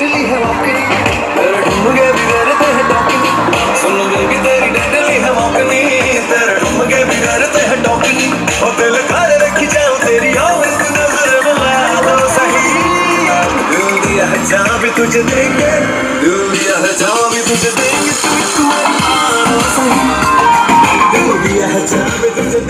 Deadly है वॉकनी तेरे ढूंढे भी करते हैं डॉकनी सुन बेबी तेरी डेडली है वॉकनी तेरे ढूंढे भी करते हैं डॉकनी और दिल कर रखी जाओ तेरी और नज़र बुला दो सही। दिल दिया है जहाँ भी तुझे देंगे। दिल दिया है जहाँ भी तुझे देंगे तू एक बार सही। दिल दिया है जहाँ भी तुझे